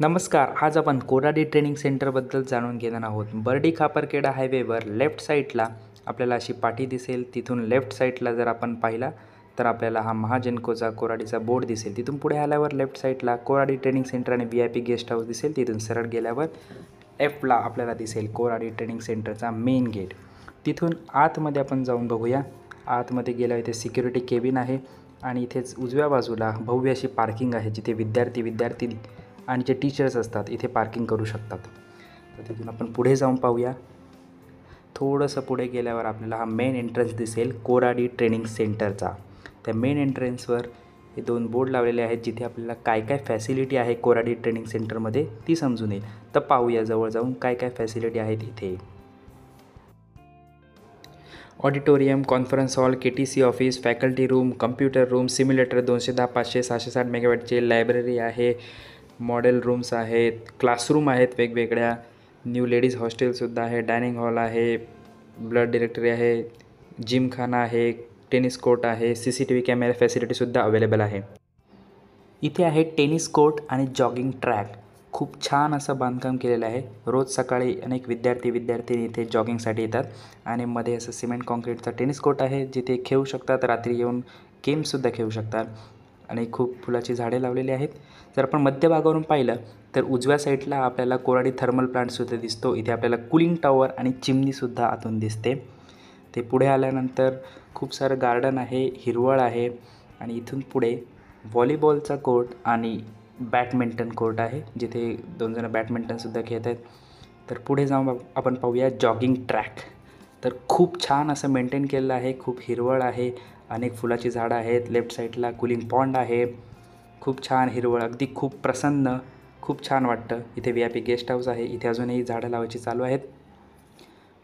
नमस्कार आज आपण कोराडी ट्रेनिंग सेंटरबद्दल जाणून घेणार आहोत. बर्डी खापरखेडा हायवेवर लेफ्ट साईडला आपल्याला अशी पाठी दिसेल. तिथून लेफ्ट साईडला जर आपण पाहिला तर आपल्याला हा महाजनकोचा कोराडीचा बोर्ड दिसेल. तिथून पुढे आल्यावर लेफ्ट साईडला कोराडी ट्रेनिंग सेंटर आणि V I P guest house दिसेल. तिथून सरळ गेल्यावर एफला आपल्याला दिसेल कोराडी ट्रेनिंग सेंटरचा मेन गेट. तिथून आतमध्ये आपण जाऊन बघूया. आतमध्ये गेल्यावर इथे सिक्युरिटी केबिन आहे आणि इथेच उजव्या बाजूला भव्य अशी पार्किंग आहे जिथे विद्यार्थी विद्यार्थी आणि जे टीचर्स असतात इथे पार्किंग करू शकतात. तर तिथून आपण पुढे जाऊन पाहूया. थोडंसं पुढे गेल्यावर आपल्याला हा मेन एंट्रन्स दिसेल कोराडी ट्रेनिंग सेंटरचा त्या मेन एंट्रन्सवर हे दोन बोर्ड लावलेले आहेत जिथे आपल्याला काय काय फॅसिलिटी आहे कोराडी ट्रेनिंग सेंटरमध्ये ती समजून येईल. तर पाहूया जवळ जाऊन काय काय फॅसिलिटी आहेत इथे. Auditorium conference hall K T C office faculty room computer room simulator दोनशे दहा पाचशे सहाशे साठ मेगावॅटचे लायब्ररी आहे. मॉडेल रूम्स आहेत क्लासरूम आहेत वेगवेगळ्या न्यू लेडीज हॉस्टेलसुद्धा आहे डायनिंग हॉल आहे ब्लड डिरेक्टरी आहे जिमखाना आहे टेनिस कोर्ट आहे C C T V camera फॅसिलिटीसुद्धा available आहे. इथे आहे टेनिस कोर्ट आणि जॉगिंग ट्रॅक. खूप छान असं बांधकाम केलेलं आहे. रोज सकाळी अनेक विद्यार्थी विद्यार्थिनी इथे जॉगिंगसाठी येतात आणि मध्ये असं सिमेंट कॉन्क्रीटचा टेनिस कोर्ट आहे जिथे खेळू शकतात रात्री येऊन गेमसुद्धा खेळू शकतात. आणि खूप फुलाची झाडे लावलेली आहेत. जर आपण मध्यभागावरून पाहिलं तर उजव्या साईडला आपल्याला कोराडी थर्मल प्लांटसुद्धा दिसतो. इथे आपल्याला कुलिंग टॉवर आणि चिमणीसुद्धा आतून दिसते. ते पुढे आल्यानंतर खूप सारं गार्डन आहे हिरवळ आहे आणि इथून पुढे व्हॉलीबॉलचा कोर्ट आणि बॅडमिंटन कोर्ट आहे जिथे दोन जणं बॅडमिंटनसुद्धा खेळत आहेत तर पुढे जाऊन आपण पाहूया जॉगिंग ट्रॅक. तर खूप छान असं मेंटेन केलेलं आहे. खूप हिरवळ आहे. अनेक फुलाची झाडं आहेत. लेफ्ट साईडला कुलिंग पॉन्ड आहे. खूप छान हिरवळ. अगदी खूप प्रसन्न खूप छान वाटतं. इथे V I P guest house आहे. इथे अजूनही झाडं लावायची चालू आहेत.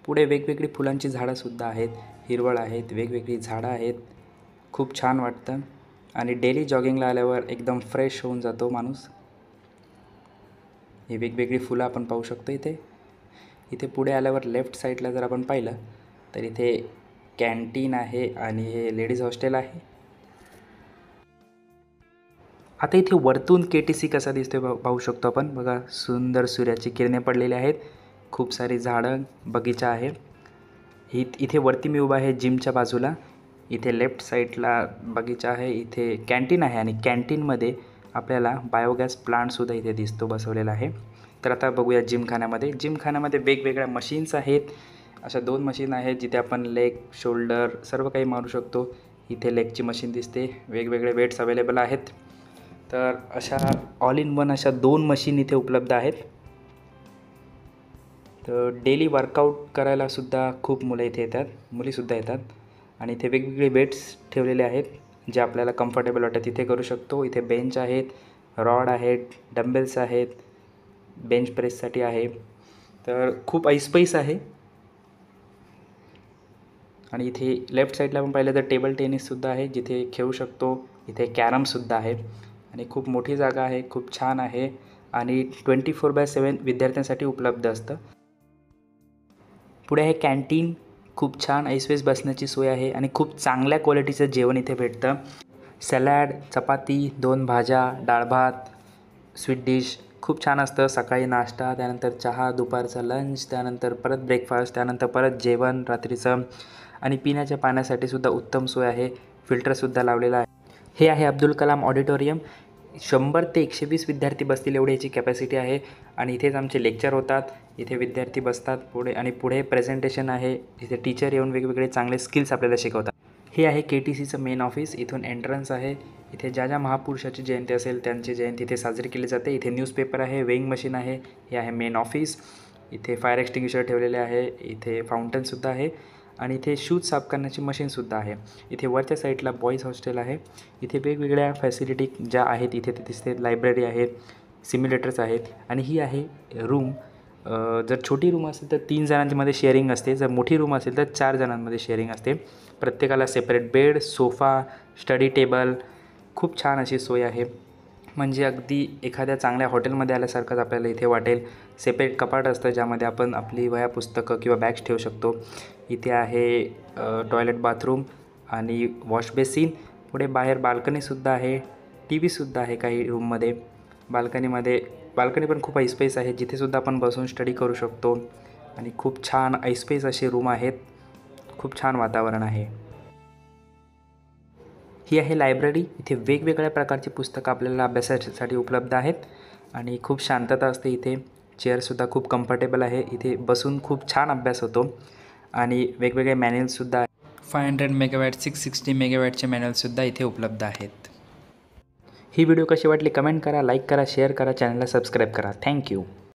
पुढे वेगवेगळी फुलांची झाडंसुद्धा आहेत. हिरवळ आहेत. वेगवेगळी झाडं आहेत. खूप छान वाटतं. आणि डेली जॉगिंगला आल्यावर एकदम फ्रेश होऊन जातो माणूस. ही वेगवेगळी फुलं आपण पाहू शकतो इथे. इथे पुढे आल्यावर लेफ्ट साईडला जर आपण पाहिलं तर इथे कॅन्टीन आहे आणि हे लेडीज हॉस्टेल आहे. आता इथे वरतून के टी सी कसा दिसतो पाहू शकतो आपण. बघा सुंदर सूर्याची किरणे पडलेली आहेत. खूप सारी झाडं बगीचा आहे. ही इथे वरती मी उभा आहे जिमच्या बाजूला. इथे लेफ्ट साईडला बगीचा आहे इथे कॅन्टीन आहे आणि कॅन्टीनमध्ये आपल्याला बायोगॅस प्लांटसुद्धा इथे दिसतो बसवलेला आहे. तर आता बघूया जिमखान्यामध्ये. जिमखान्यामध्ये वेगवेगळ्या मशीन्स आहेत. अशा दोन मशीन आहेत जिथे आपण लेग शोल्डर सर्व काही मारू शकतो. इथे लेगची मशीन दिसते. वेगवेगळे वेट्स अवेलेबल आहेत. तर अशा ऑल इन वन अशा दोन मशीन इथे उपलब्ध आहेत. तर डेली वर्कआउट करायलासुद्धा खूप मुलं इथे येतात. मुलीसुद्धा येतात. आणि इथे वेगवेगळे वेट्स ठेवलेले आहेत. जे आपल्याला कम्फर्टेबल वाटतं तिथे करू शकतो. इथे बेंच आहेत रॉड आहेत डंबेल्स आहेत बेंच प्रेससाठी आहे. तर खूप ऐसपैस आहे. आणि इथे लेफ्ट साईडला आपण पाहिलं तर टेबल टेनिससुद्धा आहे जिथे खेळू शकतो. इथे कॅरमसुद्धा आहे. आणि खूप मोठी जागा आहे खूप छान आहे. आणि ट्वेंटी फोर बाय सेवन विद्यार्थ्यांसाठी उपलब्ध असतं. पुढे आहे कॅन्टीन खूप छान ऐसवेस बसण्याची सोय आहे आणि खूप चांगल्या क्वालिटीचं जेवण इथे भेटतं. सॅलॅड चपाती दोन भाज्या डाळ भात स्वीट डिश खूप छान असतं. सकाळी नाश्ता त्यानंतर चहा दुपारचा लंच त्यानंतर परत ब्रेकफास्ट त्यानंतर परत जेवण रात्रीचं. आणि पिण्याच्या पाण्यासाठी सुद्धा उत्तम सोय आहे. फिल्टरसुद्धा लावलेला आहे. हे आहे अब्दुल कलाम ऑडिटोरियम शंभर ते एकशे वीस विद्यार्थी बसतील एवढी याची कॅपॅसिटी आहे. आणि इथेच आमचे लेक्चर होतात. इथे विद्यार्थी बसतात पुढे आणि पुढे प्रेझेंटेशन आहे. इथे टीचर येऊन वेगवेगळे चांगले स्किल्स आपल्याला शिकवतात. हे आहे के टी सीचं मेन ऑफिस इथून एंट्रन्स आहे. इथे ज्या ज्या महापुरुषाची जयंती असेल त्यांची जयंती इथे साजरी केली जाते. इथे न्यूजपेपर आहे वेईंग मशीन आहे. हे आहे मेन ऑफिस इथे फायर एक्स्टिंग्विशर ठेवलेले आहे. इथे फाउंटनसुद्धा आहे. आणि इथे शूज साफ करण्याची मशीनसुद्धा आहे. इथे वरच्या साईडला बॉईज हॉस्टेल आहे. इथे वेगवेगळ्या फॅसिलिटी ज्या आहेत इथे ते दिसते लायब्ररी आहे सिम्युलेटर्स आहेत. आणि ही आहे रूम जर छोटी रूम असेल तर तीन जणांमध्ये शेअरिंग असते. जर मोठी रूम असेल तर चार जणांमध्ये शेअरिंग असते. प्रत्येकाला separate bed sofa study table खूप छान अशी सोय आहे. म्हणजे अगदी एखाद्या चांगल्या हॉटेलमध्ये आल्यासारखंच आपल्याला इथे वाटेल. सेपरेट कपाट असतं ज्यामध्ये आपण आपली वह्या पुस्तकं किंवा बॅग्स ठेवू शकतो. इथे आहे टॉयलेट बाथरूम आणि वॉश बेसिन पुढे बाहेर बाल्कनीसुद्धा आहे टी व्हीसुद्धा आहे काही रूममध्ये बाल्कनीमध्ये बाल्कनी पण खूप ऐस्पेस आहे जिथेसुद्धा आपण बसून स्टडी करू शकतो. आणि खूप छान ऐस्पेस असे रूम आहेत. खूप छान वातावरण आहे. ही आहे लायब्ररी इथे वेगवेगळ्या प्रकारची पुस्तकं आपल्याला अभ्यासासाठी उपलब्ध आहेत. आणि खूप शांतता असते इथे. चेअरसुद्धा खूप कम्फर्टेबल आहे. इथे बसून खूप छान अभ्यास होतो. आणि वेगवेगळे मॅन्युअल्ससुद्धा five hundred megawatt six sixty मेगावॅटचे मॅन्युअल्ससुद्धा इथे उपलब्ध आहेत. ही व्हिडिओ कशी वाटली कमेंट करा लाईक करा शेअर करा चॅनलला सबस्क्राईब करा. थँक्यू